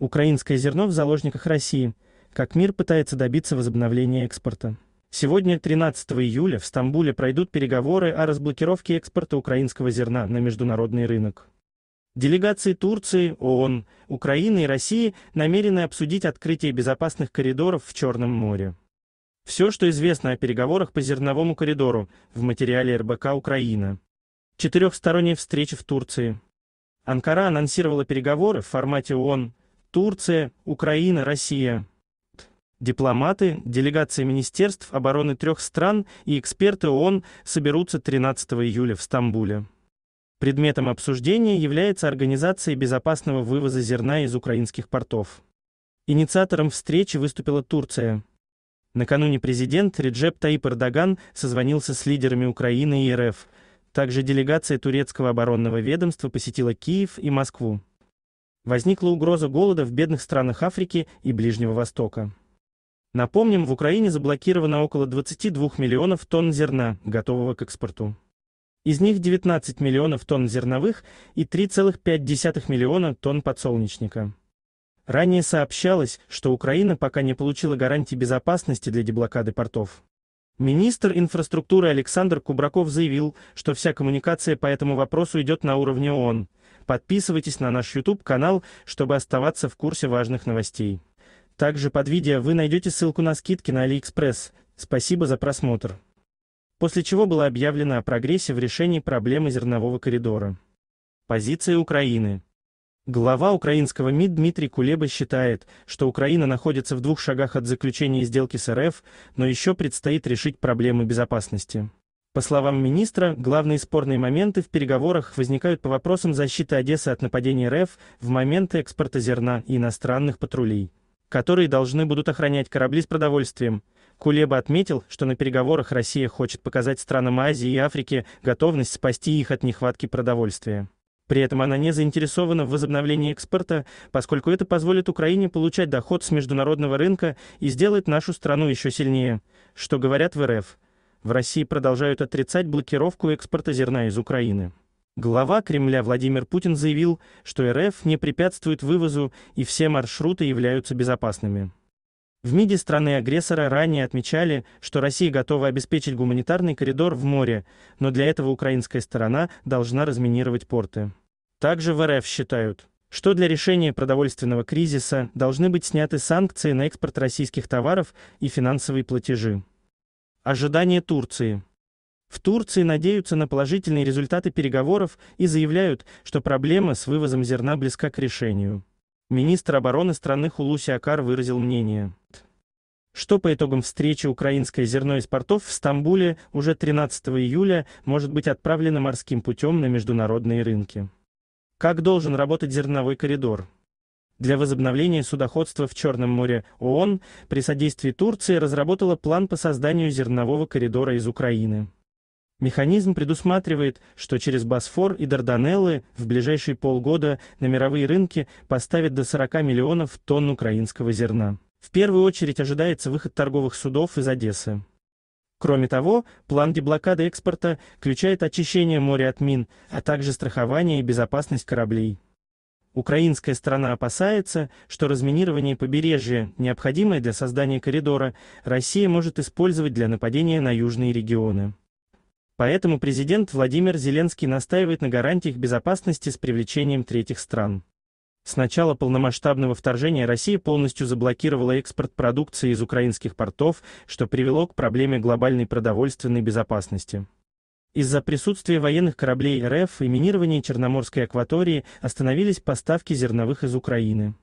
Украинское зерно в заложниках России. Как мир пытается добиться возобновления экспорта. Сегодня, 13 июля, в Стамбуле пройдут переговоры о разблокировке экспорта украинского зерна на международный рынок. Делегации Турции, ООН, Украины и России намерены обсудить открытие безопасных коридоров в Черном море. Все, что известно о переговорах по зерновому коридору, в материале РБК «Украина». Четырехсторонняя встреча в Турции. Анкара анонсировала переговоры в формате ООН, Турция, Украина, Россия. Дипломаты, делегации министерств обороны трех стран и эксперты ООН соберутся 13 июля в Стамбуле. Предметом обсуждения является организация безопасного вывоза зерна из украинских портов. Инициатором встречи выступила Турция. Накануне президент Реджеп Таип Эрдоган созвонился с лидерами Украины и РФ. Также делегация турецкого оборонного ведомства посетила Киев и Москву. Возникла угроза голода в бедных странах Африки и Ближнего Востока. Напомним, в Украине заблокировано около 22 миллионов тонн зерна, готового к экспорту. Из них 19 миллионов тонн зерновых и 3,5 миллиона тонн подсолнечника. Ранее сообщалось, что Украина пока не получила гарантий безопасности для деблокады портов. Министр инфраструктуры Александр Кубраков заявил, что вся коммуникация по этому вопросу идет на уровне ООН. Подписывайтесь на наш YouTube-канал, чтобы оставаться в курсе важных новостей. Также под видео вы найдете ссылку на скидки на AliExpress. Спасибо за просмотр после чего было объявлено о прогрессе в решении проблемы зернового коридора. Позиция Украины. Глава украинского МИД Дмитрий Кулеба считает, что Украина находится в двух шагах от заключения сделки с РФ, но еще предстоит решить проблемы безопасности. По словам министра, главные спорные моменты в переговорах возникают по вопросам защиты Одессы от нападений РФ в моменты экспорта зерна и иностранных патрулей, которые должны будут охранять корабли с продовольствием, Кулеба отметил, что на переговорах Россия хочет показать странам Азии и Африки готовность спасти их от нехватки продовольствия. При этом она не заинтересована в возобновлении экспорта, поскольку это позволит Украине получать доход с международного рынка и сделает нашу страну еще сильнее, что говорят в РФ. В России продолжают отрицать блокировку экспорта зерна из Украины. Глава Кремля Владимир Путин заявил, что РФ не препятствует вывозу и все маршруты являются безопасными. В МИДе страны-агрессора ранее отмечали, что Россия готова обеспечить гуманитарный коридор в море, но для этого украинская сторона должна разминировать порты. Также в РФ считают, что для решения продовольственного кризиса должны быть сняты санкции на экспорт российских товаров и финансовые платежи. Ожидание Турции. В Турции надеются на положительные результаты переговоров и заявляют, что проблема с вывозом зерна близка к решению. Министр обороны страны Хулуси Акар выразил мнение, что по итогам встречи украинское зерно из портов в Стамбуле уже 13 июля может быть отправлено морским путем на международные рынки. Как должен работать зерновой коридор? Для возобновления судоходства в Черном море ООН при содействии Турции разработала план по созданию зернового коридора из Украины. Механизм предусматривает, что через Босфор и Дарданеллы в ближайшие полгода на мировые рынки поставят до 40 миллионов тонн украинского зерна. В первую очередь ожидается выход торговых судов из Одессы. Кроме того, план деблокады экспорта включает очищение моря от мин, а также страхование и безопасность кораблей. Украинская сторона опасается, что разминирование побережья, необходимое для создания коридора, Россия может использовать для нападения на южные регионы. Поэтому президент Владимир Зеленский настаивает на гарантиях безопасности с привлечением третьих стран. С начала полномасштабного вторжения Россия полностью заблокировала экспорт продукции из украинских портов, что привело к проблеме глобальной продовольственной безопасности. Из-за присутствия военных кораблей РФ и минирования Черноморской акватории остановились поставки зерновых из Украины.